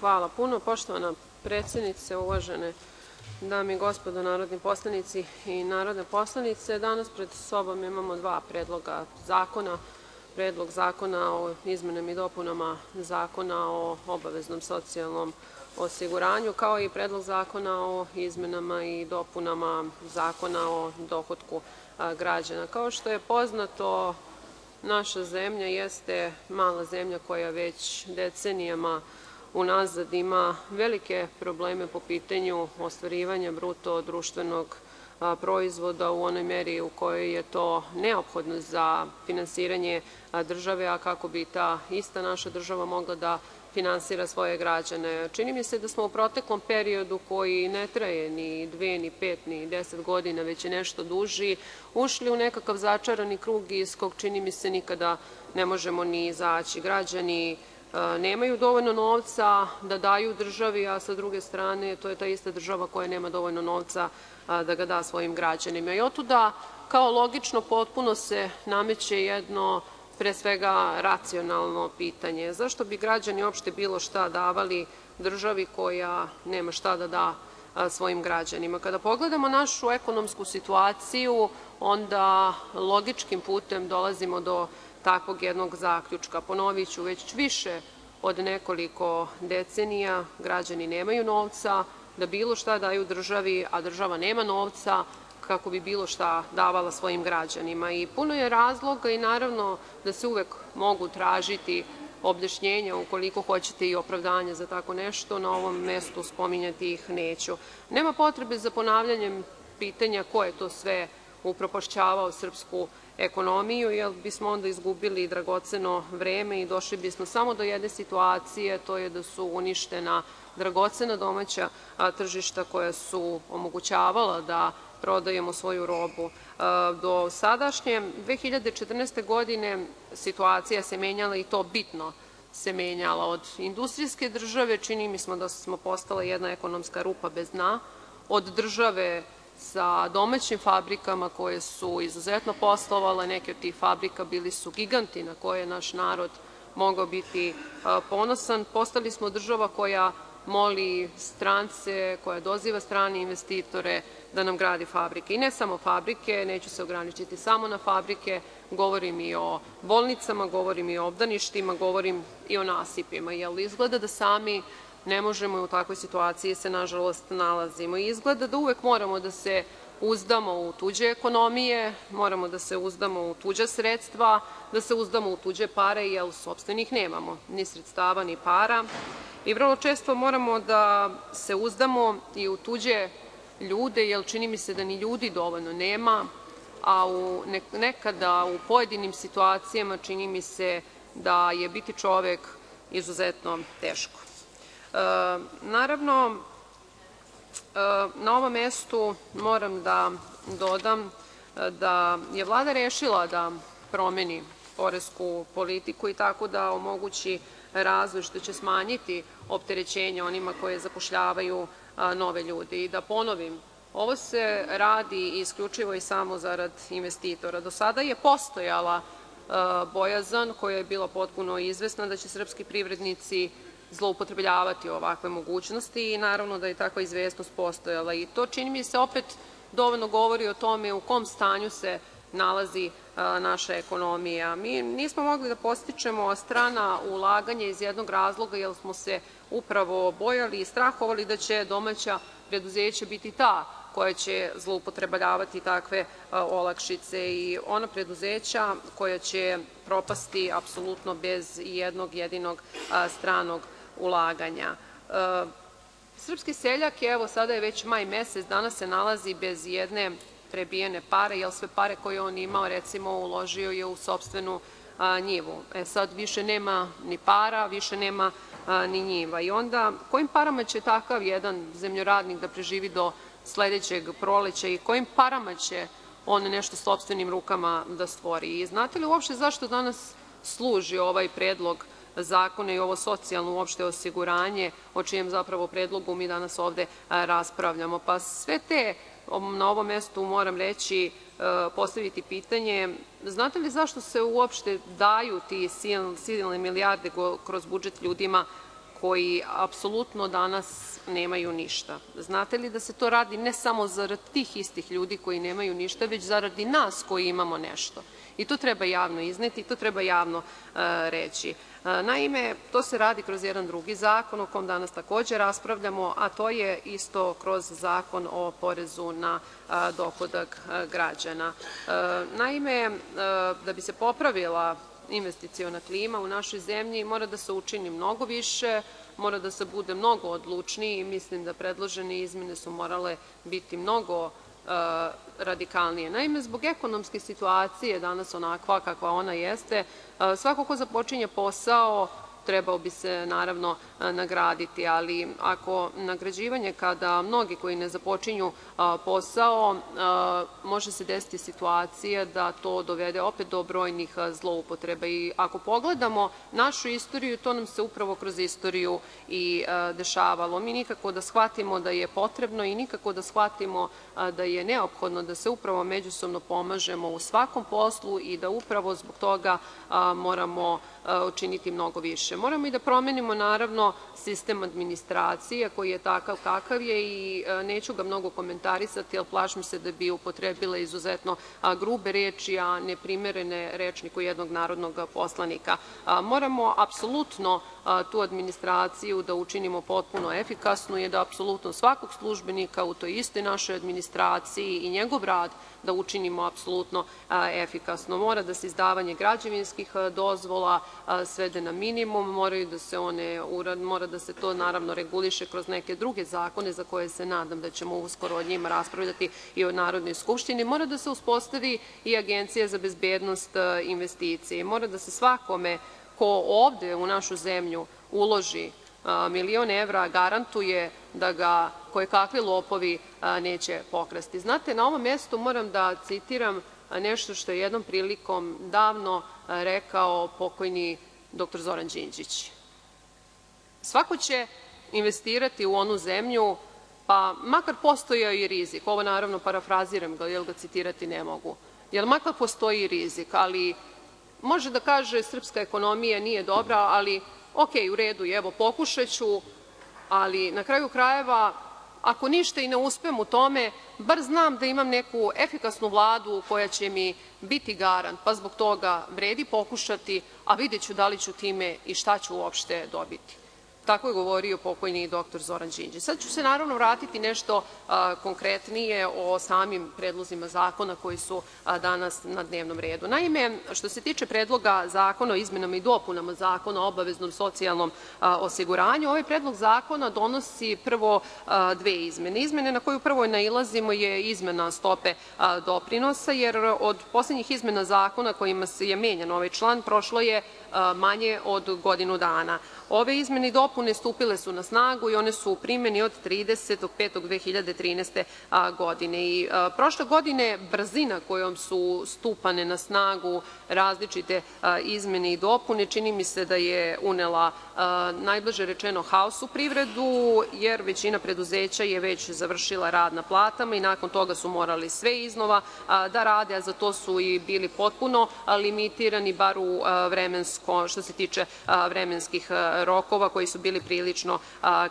Hvala puno. Poštovana predsednice, uvažene dame i gospodo narodni poslanici i narodne poslanice, danas pred sobom imamo dva predloga zakona. Predlog zakona o izmenama i dopunama Zakona o obaveznom socijalnom osiguranju, kao i Predlog zakona o izmenama i dopunama Zakona o dohotku građana. Kao što je poznato, naša zemlja jeste mala zemlja koja već decenijama unazad ima velike probleme po pitanju ostvarivanja bruto društvenog proizvoda u onoj meri u kojoj je to neophodno za finansiranje države, a kako bi ta ista naša država mogla da finansira svoje građane. Čini mi se da smo u proteklom periodu, koji ne traje ni dve, ni pet, ni deset godina, već je nešto duži, ušli u nekakav začarani krug iz kog, čini mi se, nikada ne možemo ni izaći. Građani nemaju dovoljno novca da daju državi, a sa druge strane to je ta ista država koja nema dovoljno novca da ga da svojim građanima. I otuda kao logično potpuno se nameće jedno pre svega racionalno pitanje. Zašto bi građani uopšte bilo šta davali državi koja nema šta da da svojim građanima? Kada pogledamo našu ekonomsku situaciju, onda logičkim putem dolazimo do takvog jednog zaključka. Ponoviću, već više od nekoliko decenija građani nemaju novca da bilo šta daju državi, a država nema novca kako bi bilo šta davala svojim građanima. I puno je razloga i naravno da se uvek mogu tražiti objašnjenja ukoliko hoćete i opravdanje za tako nešto. Na ovom mestu spominjati ih neću. Nema potrebe za ponavljanjem pitanja ko je to sve upropašćavao srpsku ekonomiju, jer bismo onda izgubili dragoceno vreme i došli bismo samo do jedne situacije, to je da su uništena dragocena domaća tržišta koja su omogućavala da prodajemo svoju robu. Do sadašnje 2014. godine situacija se menjala i to bitno se menjala. Od industrijske države čini mi smo da smo postala jedna ekonomska rupa bez dna, od države sa domaćim fabrikama koje su izuzetno poslovale, neke od tih fabrika bili su giganti na koje je naš narod mogao biti ponosan. Postali smo država koja moli strance, koja doziva strane investitore da nam gradi fabrike. I ne samo fabrike, neću se ograničiti samo na fabrike, govorim i o bolnicama, govorim i o obdaništima, govorim i o nasipima. Jel izgleda da sami ne možemo i u takvoj situaciji se nažalost nalazimo. I izgleda da uvek moramo da se uzdamo u tuđe ekonomije, moramo da se uzdamo u tuđa sredstva, da se uzdamo u tuđe pare, jer sobstvenih nemamo, ni sredstava, ni para. I vrlo često moramo da se uzdamo i u tuđe ljude, jer čini mi se da ni ljudi dovoljno nema, a u nekada u pojedinim situacijama čini mi se da je biti čovek izuzetno teško. Naravno, na ovom mestu moram da dodam da je Vlada rešila da promeni poresku politiku i tako da omogući razvoj, što će smanjiti opterećenje onima koje zapošljavaju nove ljude. I da ponovim, ovo se radi isključivo i samo zarad investitora. Do sada je postojala bojazan koja je bila potpuno izvesna da će srpski privrednici zloupotrebljavati ovakve mogućnosti i naravno da je takva izvesnost postojala. I to čini mi se opet dovoljno govori o tome u kom stanju se nalazi naša ekonomija. Mi nismo mogli da postičemo strana ulaganja iz jednog razloga jer smo se upravo bojali i strahovali da će domaća preduzeća biti ta koja će zloupotrebljavati takve olakšice i ona preduzeća koja će propasti apsolutno bez jednog jedinog stranog ulaganja. Srpski seljak, evo sada je već maj mesec, danas se nalazi bez jedne prebijene pare, jer sve pare koje on imao, recimo, uložio je u sobstvenu njivu. E sad više nema ni para, više nema ni njiva. I onda, kojim parama će takav jedan zemljoradnik da preživi do sledećeg proleća i kojim parama će on nešto sobstvenim rukama da stvori? I znate li uopšte zašto danas služi ovaj predlog zakona i ovo socijalno uopšte osiguranje, o čijem zapravo predlogu mi danas ovde raspravljamo? Pa sve te na ovom mestu moram reći postaviti pitanje – znate li zašto se uopšte daju te silne milijarde kroz budžet ljudima koji apsolutno danas nemaju ništa? Znate li da se to radi ne samo zarad tih istih ljudi koji nemaju ništa, već zarad nas koji imamo nešto? I to treba javno izneti i to treba javno reći. Naime, to se radi kroz jedan drugi zakon o kom danas takođe raspravljamo, a to je isto kroz Zakon o porezu na dohodak građana. Naime, da bi se popravila investiciona klima u našoj zemlji mora da se učini mnogo više, mora da se bude mnogo odlučniji i mislim da predložene izmene su morale biti mnogo radikalnije. Naime, zbog ekonomske situacije danas onakva kakva ona jeste, svako ko započinje posao trebao bi se naravno nagraditi, ali ako nagrađivanje kada mnogi koji ne započinju posao, može se desiti situacija da to dovede opet do brojnih zloupotreba. I ako pogledamo našu istoriju, to nam se upravo kroz istoriju i dešavalo. Mi nikako da shvatimo da je potrebno i nikako da shvatimo da je neophodno da se upravo međusobno pomažemo u svakom poslu i da upravo zbog toga moramo učiniti mnogo više. Moramo i da promenimo naravno sistem administracije koji je takav kakav je i neću ga mnogo komentarisati, jer plašim se da bi upotrebila izuzetno grube reči, a neprimerene rečniku jednog narodnog poslanika. Moramo apsolutno tu administraciju da učinimo potpuno efikasnu i da apsolutno svakog službenika u toj istoj našoj administraciji i njegov rad da učinimo apsolutno efikasno. Mora da se izdavanje građevinskih dozvola svede na minimum, da mora da se to naravno reguliše kroz neke druge zakone za koje se nadam da ćemo uskoro o njima raspravljati i u Narodnoj skupštini. Mora da se uspostavi i Agencija za bezbednost investicije. Mora da se svakome ko ovde u našu zemlju uloži milion evra garantuje da ga kojekakvi lopovi neće pokrasti. Znate, na ovom mestu moram da citiram nešto što je jednom prilikom davno rekao pokojni dr Zoran Đinđić. Svako će investirati u onu zemlju, pa makar postojao i rizik, ovo naravno parafraziram ga, jer ga citirati ne mogu, jer makar postoji rizik, ali može da kaže srpska ekonomija nije dobra, ali ok, u redu je, evo pokušaću, ali na kraju krajeva ako ništa i ne uspem u tome, bar znam da imam neku efikasnu vladu koja će mi biti garant, pa zbog toga vredi pokušati, a videću da li ću time i šta ću uopšte dobiti. Tako je govorio pokojni dr Zoran Đinđić. Sad ću se naravno vratiti nešto konkretnije o samim predlozima zakona koji su danas na dnevnom redu. Naime, što se tiče Predloga zakona o izmenama i dopunama Zakona o obaveznom socijalnom osiguranju, ovaj predlog zakona donosi prvo dve izmene. Izmene na koju prvo nailazimo je izmena stope doprinosa, jer od poslednjih izmena zakona kojima se je menjan ovaj član prošlo je manje od godinu dana. Ove izmene i dopune stupile su na snagu i one su u primeni od 30.5.2013. godine. I prošle godine brzina kojom su stupane na snagu različite izmene i dopune čini mi se da je unela najbliže rečeno haos u privredu, jer većina preduzeća je već završila rad na platama i nakon toga su morali sve iznova da rade, a za to su i bili potpuno limitirani, bar u vremensko, što se tiče vremenskih koji su bili prilično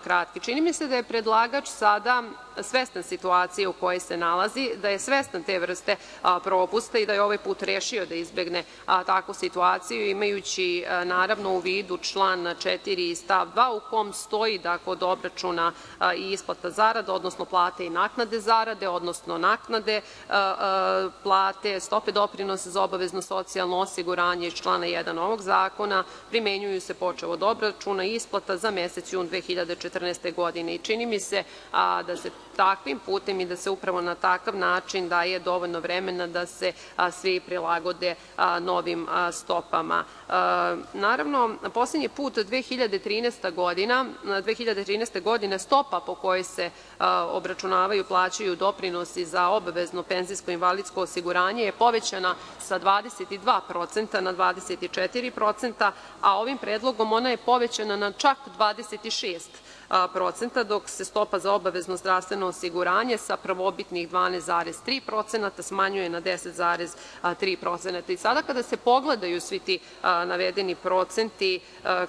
kratki. Čini mi se da je predlagač sada svestan situacije u kojoj se nalazi, da je svestan te vrste propusta i da je ovaj put rešio da izbegne takvu situaciju, imajući naravno u vidu član 4. stav 2. u kom stoji da kod obračuna i isplata zarada, odnosno plate i naknade zarade, odnosno naknade plate, stope doprinosa za obavezno socijalno osiguranje iz člana 1. ovog zakona, primenjuju se počev od obračuna i isplata za mesec jun 2014. godine. I čini mi se da se takvim putem i da se upravo na takav način daje dovoljno vremena da se svi prilagode novim stopama. Naravno, poslednji put 2013. godina, 2013. godine stopa po kojoj se obračunavaju, plaćaju doprinosi za obavezno penzijsko invalidsko osiguranje je povećana sa 22% na 24%, a ovim predlogom ona je povećana na čak 26%. Procenta, dok se stopa za obavezno zdravstveno osiguranje sa prvobitnih 12,3% smanjuje na 10,3%. Sada kada se pogledaju svi ti navedeni procenti,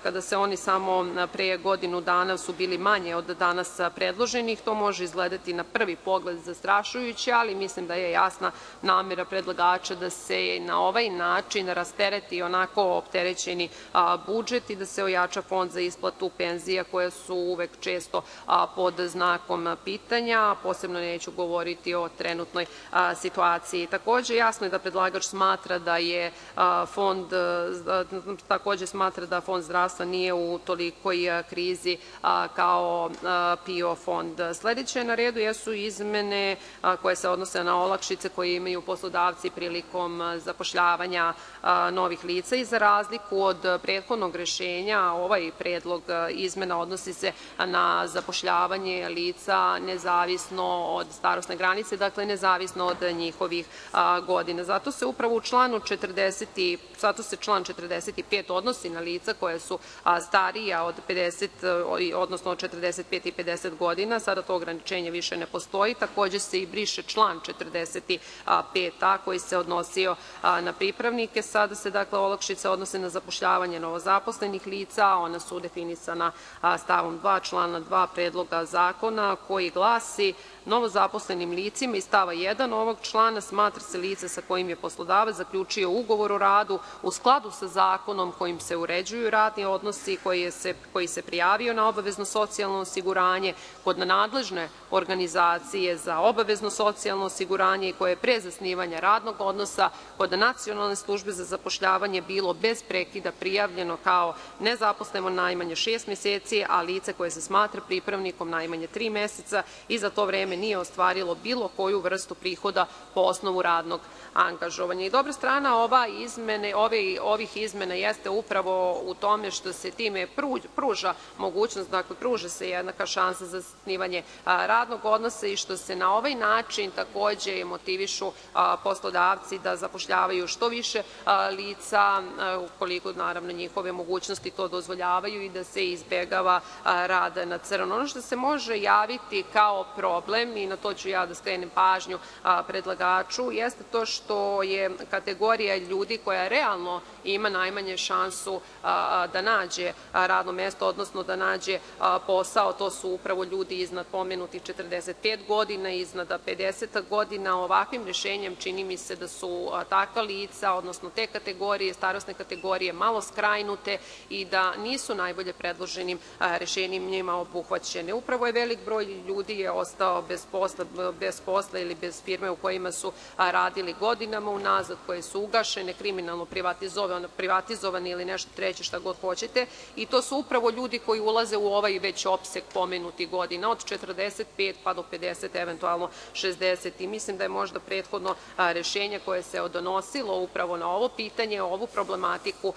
kada se oni samo pre godinu dana su bili manji od danas predloženih, to može izgledati na prvi pogled zastrašujuće, ali mislim da je jasna namera predlagača da se na ovaj način rastereti onako opterećeni budžet i da se ojača Fond za isplatu penzija koje su uvek često pod znakom pitanja, posebno neću govoriti o trenutnoj situaciji. Takođe, jasno je da predlagač smatra da da Fond zdravstva nije u tolikoj krizi kao PIO fond. Sledeće na redu jesu izmene koje se odnose na olakšice koje imaju poslodavci prilikom zapošljavanja novih lica i za razliku od prethodnog rešenja, ovaj predlog izmena odnosi se na zapošljavanje lica nezavisno od starosne granice, dakle nezavisno od njihovih godina. Zato se upravo u članu 40, zato se član 45 odnosi na lica koja su starija od 50, odnosno od 45 i 50 godina, sada to ograničenje više ne postoji. Takođe se i briše član 45a koji se odnosio na pripravnike. Sada se dakle olakšice odnose na zapošljavanje novozaposlenih lica, ona su definisana stavom 2 člana 2 predloga zakona koji glasi novozaposlenim licima iz stava 1 ovog člana smatra se lice sa kojim je poslodavac zaključio ugovor o radu u skladu sa zakonom kojim se uređuju radni odnosi koji, se, prijavio na obavezno socijalno osiguranje kod nadležne organizacije za obavezno socijalno osiguranje i koje je pre zasnivanja radnog odnosa kod Nacionalne službe za zapošljavanje bilo bez prekida prijavljeno kao nezaposleno najmanje šest meseci, a lice koje se smatra pripravnikom najmanje tri meseca i za to vreme nije ostvarilo bilo koju vrstu prihoda po osnovu radnog angažovanja. I dobra strana ova izmene, ove, ovih izmena jeste upravo u tome što se time pruža mogućnost, dakle pruža se jednaka šansa za zasnivanje radnog odnosa i što se na ovaj način takođe motivišu poslodavci da zapošljavaju što više lica, ukoliko naravno njihove mogućnosti to dozvoljavaju i da se izbegava rad na crno. Ono što se može javiti kao problem, i na to ću ja da skrenem pažnju predlagaču, jeste to što je kategorija ljudi koja realno ima najmanje šansu da nađe radno mesto, odnosno da nađe posao, to su upravo ljudi iznad pomenutih 45 godina, iznad 50 godina. Ovakvim rešenjem čini mi se da su takva lica, odnosno te kategorije, starostne kategorije malo skrajnute i da nisu najbolje predloženim rešenjem njima obuhvaćene. Upravo je velik broj ljudi je ostao bez bez posla ili bez firme u kojima su radili godinama unazad, koje su ugašene, kriminalno privatizovane, ili nešto treće, šta god hoćete. I to su upravo ljudi koji ulaze u ovaj već opsek pomenuti godina, od 45 pa do 50, eventualno 60. I mislim da je možda prethodno rešenje koje se odnosilo upravo na ovo pitanje, ovu problematiku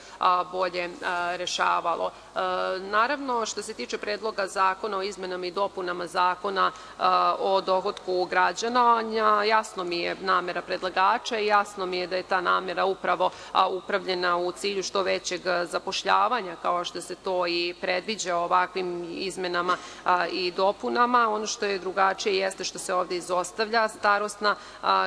bolje rešavalo. Naravno, što se tiče predloga zakona o izmenama i dopunama zakona o dohodku građana, jasno mi je namera predlagača i jasno mi je da je ta namera upravo upravljena u cilju što većeg zapošljavanja, kao što se to i predviđa ovakvim izmenama i dopunama. Ono što je drugačije jeste što se ovde izostavlja starostna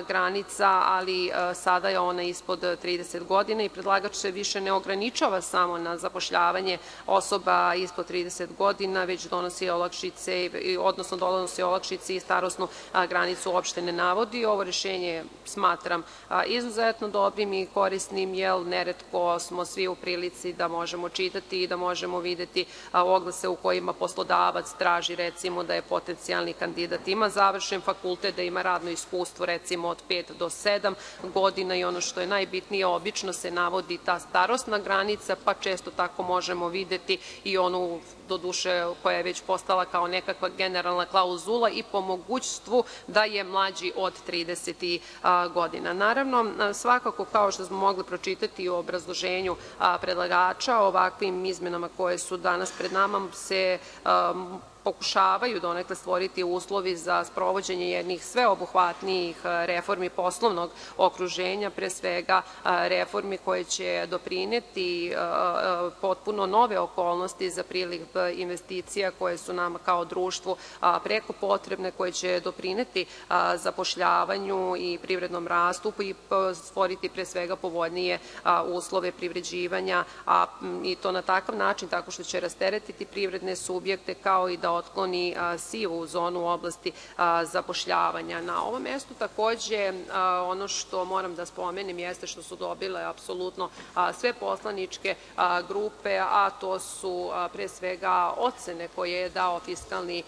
granica, ali sada je ona ispod 30 godina i predlagač se više ne ograničava samo na zapošljavanje osoba ispod 30 godina, već donosi olakšice, odnosno donosi olakšice i starosnu granicu uopšte ne navodi. Ovo rešenje smatram izuzetno dobrim i korisnim, jer neretko smo svi u prilici da možemo čitati i da možemo videti oglase u kojima poslodavac traži recimo da je potencijalni kandidat ima završen fakultet, da ima radno iskustvo recimo od 5 do 7 godina i ono što je najbitnije, obično se navodi ta starostna granica, pa često tako možemo videti i onu do duše koja je već postala kao nekakva generalna klauzula i po mogućstvu da je mlađi od 30 godina. Naravno, svakako kao što smo mogli pročitati u obrazloženju predlagača, ovakvim izmenama koje su danas pred nama se pokušavaju donekle stvoriti uslovi za sprovođenje jednih sveobuhvatnijih reformi poslovnog okruženja, pre svega reformi koje će doprineti potpuno nove okolnosti za priliv investicija koje su nama kao društvu preko potrebne, koje će doprineti zapošljavanju i privrednom rastu i stvoriti pre svega povoljnije uslove privređivanja i to na takav način tako što će rasteretiti privredne subjekte, kao i da otkloni sivu zonu u oblasti zapošljavanja. Na ovom mestu takođe ono što moram da spomenem jeste što su dobile apsolutno sve poslaničke grupe, a to su pre svega ocene koje je dao Fiskalni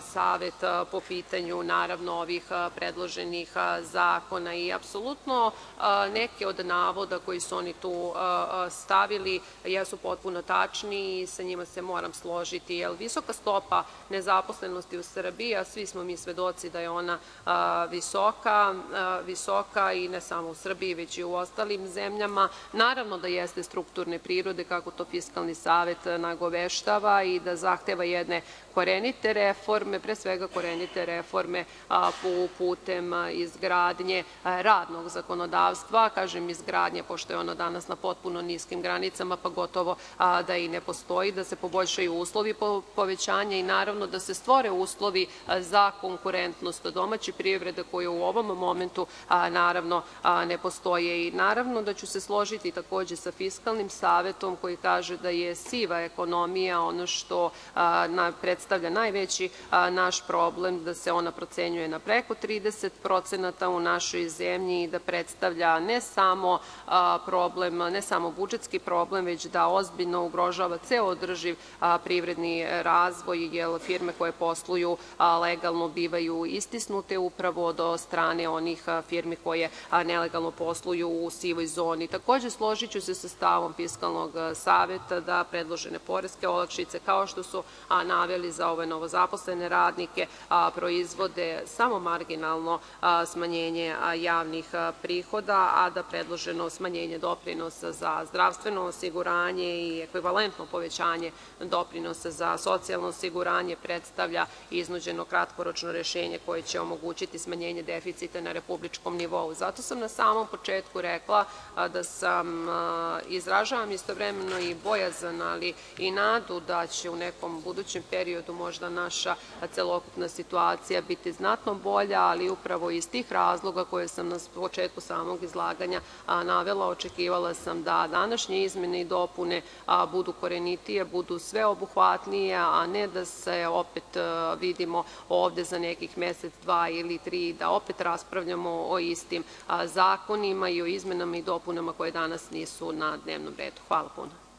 savet po pitanju naravno ovih predloženih zakona i apsolutno neki od navoda koji su oni tu stavili jesu potpuno tačni i sa njima se moram složiti, jer visoka stopa nezaposlenosti u Srbiji, a svi smo mi svedoci da je ona visoka i ne samo u Srbiji, već i u ostalim zemljama, naravno da jeste strukturne prirode, kako to Fiskalni savet nagoveštava i da zahteva jedne korenite reforme, pre svega korenite reforme putem izgradnje radnog zakonodavstva, kažem izgradnje pošto je ono danas na potpuno niskim granicama, pa gotovo da i ne postoji, da se poboljšaju uslovi povećanja i naravno da se stvore uslovi za konkurentnost domaće privrede koja u ovom momentu naravno ne postoje. I naravno da ću se složiti takođe sa Fiskalnim savetom koji kaže da je siva ekonomija ono što predstavlja najveći naš problem, da se ona procenjuje na preko 30% u našoj zemlji i da predstavlja ne samo problem, ne samo budžetski problem, već da ozbiljno ugrožava ceo održiv privredni razvoj, jer firme koje posluju legalno bivaju istisnute upravo do strane onih firmi koje nelegalno posluju u sivoj zoni. Takođe, složiću se sa stavom Fiskalnog saveta da predložene poreske olakšice, kao što su naveli za ove novozaposlene radnike, proizvode samo marginalno smanjenje javnih prihoda, a da predloženo smanjenje doprinosa za zdravstveno osiguranje i ekvivalentno povećanje doprinosa za socijalno osiguranje predstavlja iznuđeno kratkoročno rešenje koje će omogućiti smanjenje deficita na republičkom nivou. Zato sam na samom početku rekla da sam izražavam istovremeno i bojazan, ali i nadu da će u nekom budućem periodu možda naša celokupna situacija biti znatno bolja, ali upravo iz tih razloga koje sam na početku samog izlaganja navela, očekivala sam da današnje izmene i dopune budu korenitije, budu sveobuhvatnije, a ne da se opet vidimo ovde za nekih mesec, dva ili tri, da opet raspravljamo o istim zakonima i o izmenama i dopunama koje danas nisu na dnevnom redu. Hvala puno.